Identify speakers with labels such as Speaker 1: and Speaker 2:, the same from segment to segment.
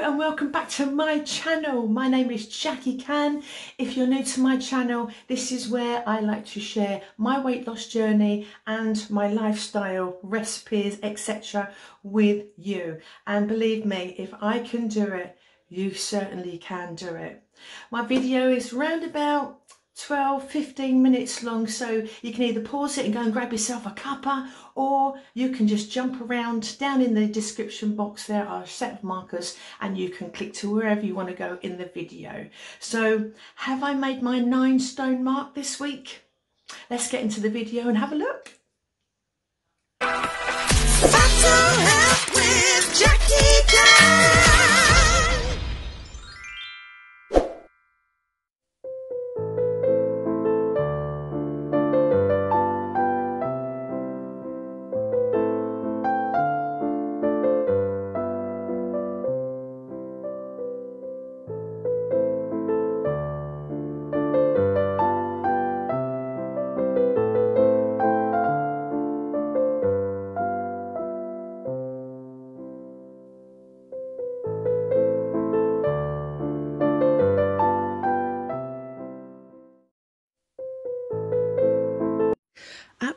Speaker 1: and welcome back to my channel. My name is Jackie Can. If you're new to my channel, this is where I like to share my weight loss journey and my lifestyle, recipes, etc. with you. And believe me, if I can do it, you certainly can do it. My video is round about 12 15 minutes long so you can either pause it and go and grab yourself a cuppa or you can just jump around down in the description box. There are a set of markers and you can click to wherever you want to go in the video. So have I made my nine stone mark this week? Let's get into the video and have a look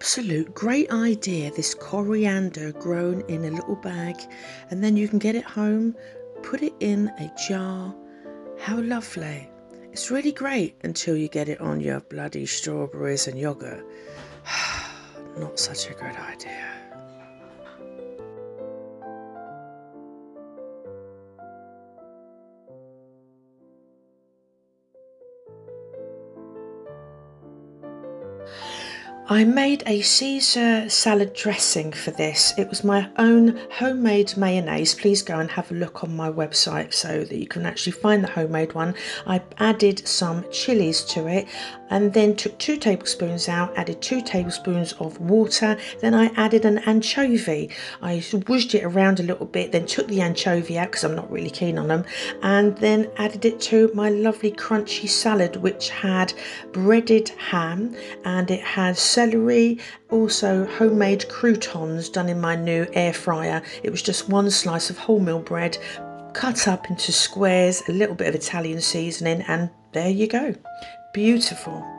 Speaker 1: absolute great idea this coriander grown in a little bag and then you can get it home put it in a jar. How lovely. It's really great until you get it on your bloody strawberries and yogurt. Not such a good idea I made a Caesar salad dressing for this. It was my own homemade mayonnaise. Please go and have a look on my website so that you can actually find the homemade one. I added some chilies to it and then took two tablespoons out, added two tablespoons of water. Then I added an anchovy. I whooshed it around a little bit, then took the anchovy out because I'm not really keen on them, and then added it to my lovely crunchy salad, which had breaded ham and it had celery, also homemade croutons done in my new air fryer. It was just one slice of wholemeal bread cut up into squares, a little bit of Italian seasoning, and there you go. Beautiful.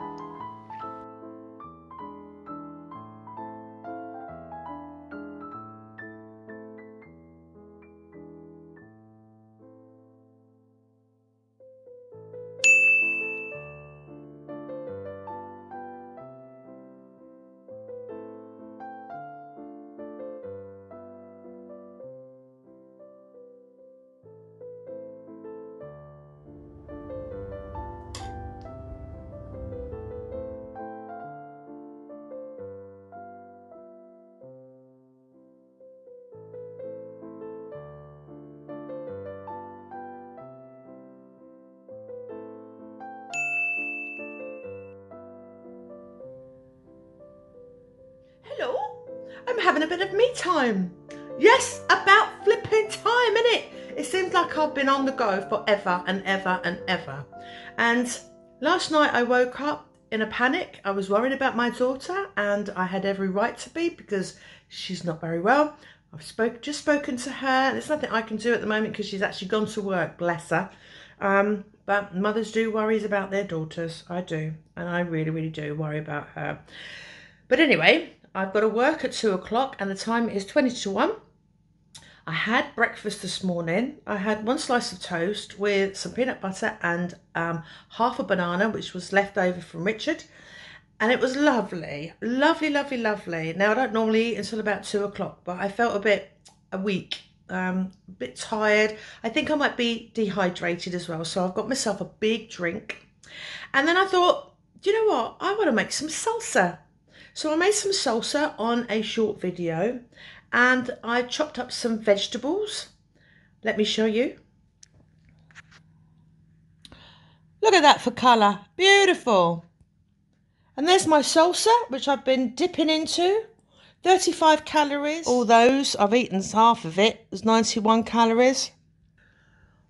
Speaker 1: Having a bit of me time. Yes, about flipping time, innit? It seems like I've been on the go forever and ever and ever. And last night I woke up in a panic. I was worried about my daughter and I had every right to be because she's not very well. I've spoke, just spoken to her. There's nothing I can do at the moment because she's actually gone to work, bless her. Um, but mothers do worries about their daughters. I do. And I really, really do worry about her. But anyway, I've got to work at two o'clock and the time is 20 to 1. I had breakfast this morning. I had one slice of toast with some peanut butter and um, half a banana, which was left over from Richard. And it was lovely, lovely, lovely, lovely. Now, I don't normally eat until about two o'clock, but I felt a bit a weak, um, a bit tired. I think I might be dehydrated as well. So I've got myself a big drink. And then I thought, you know what? I want to make some salsa. So I made some salsa on a short video and I chopped up some vegetables. Let me show you. Look at that for colour. Beautiful. And there's my salsa, which I've been dipping into. 35 calories. All those, I've eaten half of it. There's 91 calories.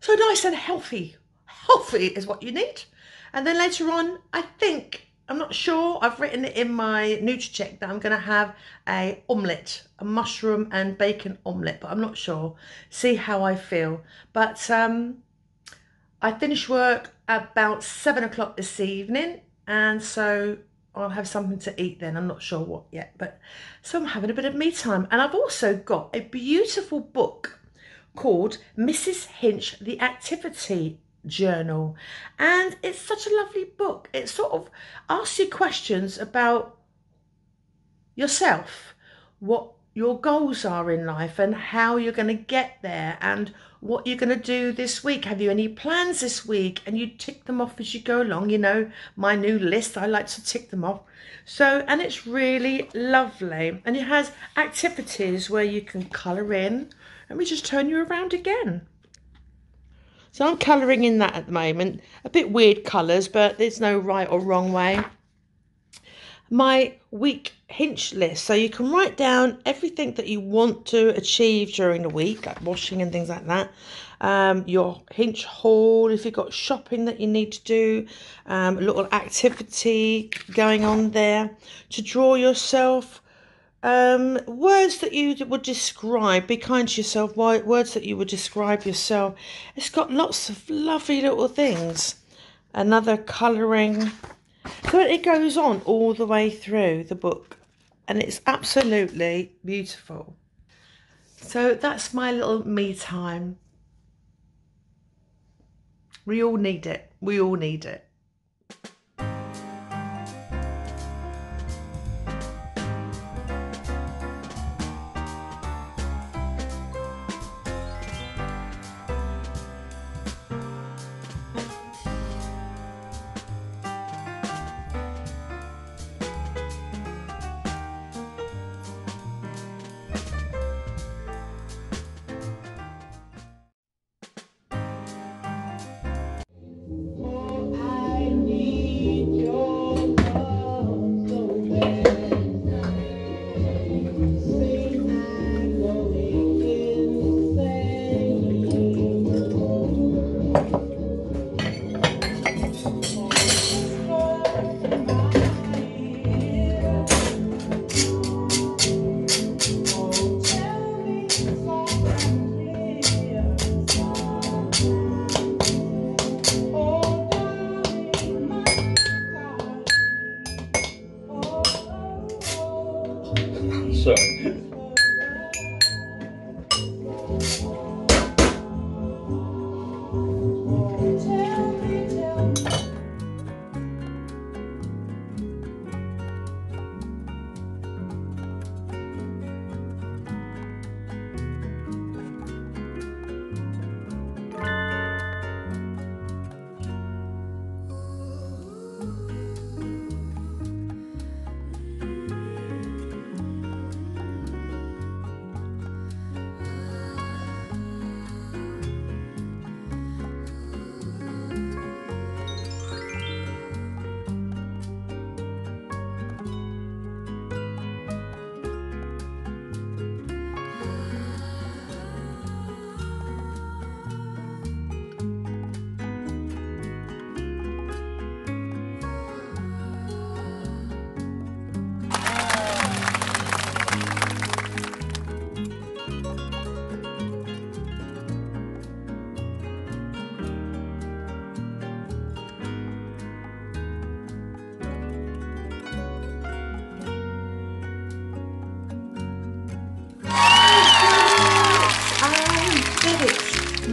Speaker 1: So nice and healthy. Healthy is what you need. And then later on, I think I'm not sure. I've written it in my NutraCheck that I'm going to have a omelette, a mushroom and bacon omelette, but I'm not sure. See how I feel. But um, I finish work about seven o'clock this evening, and so I'll have something to eat then. I'm not sure what yet, but so I'm having a bit of me time. And I've also got a beautiful book called Mrs. Hinch, The Activity journal. And it's such a lovely book. It sort of asks you questions about yourself, what your goals are in life, and how you're going to get there, and what you're going to do this week. Have you any plans this week? And you tick them off as you go along. You know, my new list, I like to tick them off. So, and it's really lovely. And it has activities where you can colour in. Let me just turn you around again. So I'm colouring in that at the moment. A bit weird colours, but there's no right or wrong way. My week hinch list. So you can write down everything that you want to achieve during the week, like washing and things like that. Um, your hinch haul, if you've got shopping that you need to do, um, a little activity going on there to draw yourself um, words that you would describe, be kind to yourself, words that you would describe yourself. It's got lots of lovely little things. Another colouring. So it goes on all the way through the book and it's absolutely beautiful. So that's my little me time. We all need it. We all need it.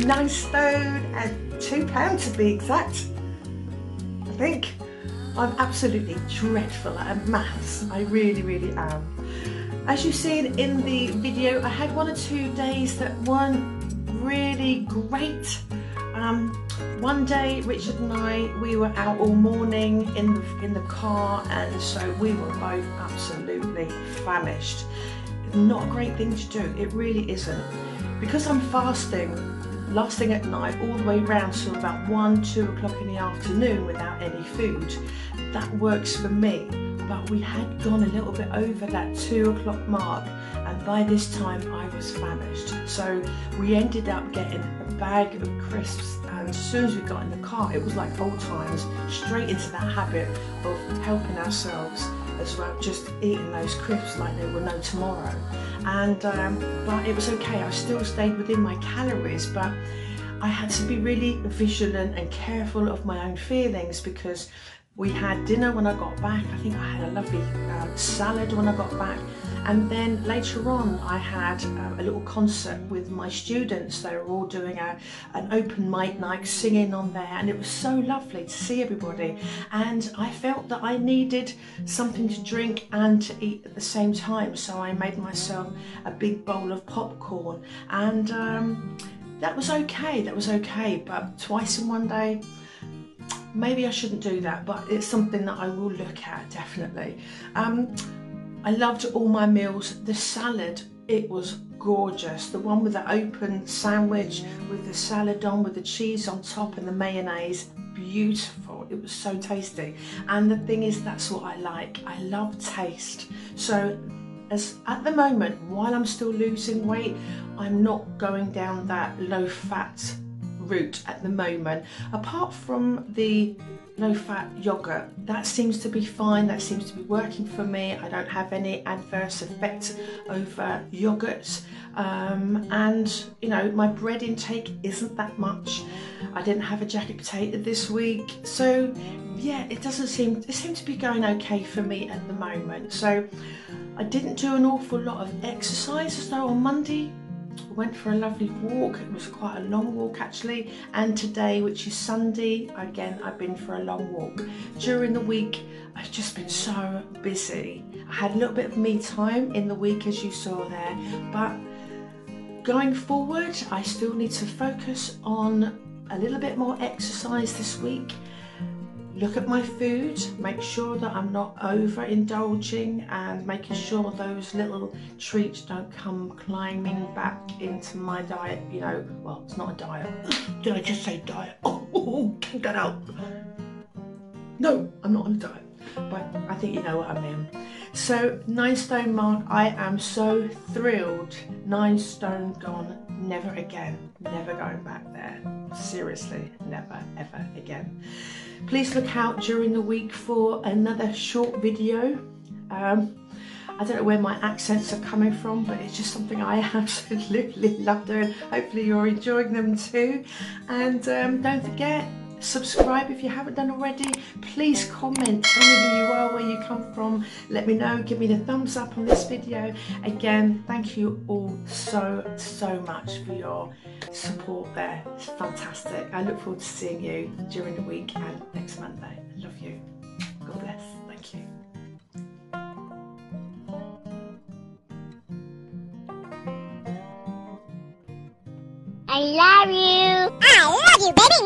Speaker 1: Nine stone and two pounds to be exact. I think I'm absolutely dreadful at maths. I really, really am. As you've seen in the video, I had one or two days that weren't really great. Um, one day, Richard and I, we were out all morning in the, in the car, and so we were both absolutely famished. Not a great thing to do, it really isn't. Because I'm fasting, last thing at night all the way round till about one, two o'clock in the afternoon without any food. That works for me. But we had gone a little bit over that two o'clock mark and by this time I was famished. So we ended up getting a bag of crisps and as soon as we got in the car it was like old times, straight into that habit of helping ourselves as well, just eating those crisps like there were no tomorrow. And um, but it was okay, I still stayed within my calories but I had to be really vigilant and careful of my own feelings because we had dinner when I got back. I think I had a lovely uh, salad when I got back. And then later on, I had uh, a little concert with my students. They were all doing a, an open mic night, singing on there, and it was so lovely to see everybody. And I felt that I needed something to drink and to eat at the same time, so I made myself a big bowl of popcorn. And um, that was okay, that was okay, but twice in one day, maybe I shouldn't do that, but it's something that I will look at definitely. Um, I loved all my meals. The salad, it was gorgeous. The one with the open sandwich with the salad on, with the cheese on top and the mayonnaise, beautiful. It was so tasty. And the thing is, that's what I like. I love taste. So as at the moment, while I'm still losing weight, I'm not going down that low fat route at the moment. Apart from the low fat yogurt, that seems to be fine, that seems to be working for me. I don't have any adverse effects over yogurts. Um, and you know, my bread intake isn't that much. I didn't have a jacket potato this week. So yeah, it doesn't seem, it seems to be going okay for me at the moment. So I didn't do an awful lot of exercise. So on Monday, went for a lovely walk. It was quite a long walk actually. And today, which is Sunday, again, I've been for a long walk. During the week, I've just been so busy. I had a little bit of me time in the week, as you saw there, but going forward, I still need to focus on a little bit more exercise this week look at my food, make sure that I'm not overindulging and making sure those little treats don't come climbing back into my diet. You know, well, it's not a diet. Did I just say diet? Oh, oh, oh that out. No, I'm not on a diet, but I think you know what I mean. So, nine stone mark, I am so thrilled. Nine stone gone, never again, never going back there. Seriously, never, ever again. Please look out during the week for another short video. Um, I don't know where my accents are coming from, but it's just something I absolutely love doing. Hopefully you're enjoying them too. And um, don't forget, subscribe if you haven't done already. Please comment, tell me who you are, where you come from. Let me know, give me the thumbs up on this video. Again, thank you all so, so much for your support there. It's fantastic. I look forward to seeing you during the week and next Monday. I love you. God bless. Thank you.
Speaker 2: I love you. Ah, I love you, baby.